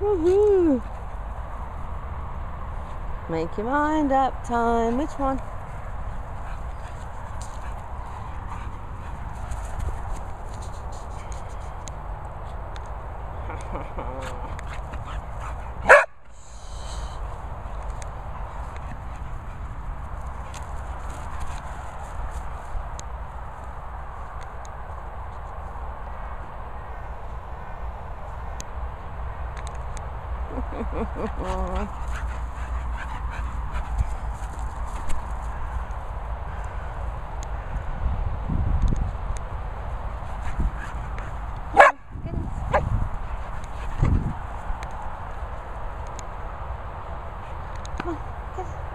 Woohoo! Make your mind up time. Which one? Come on, get it.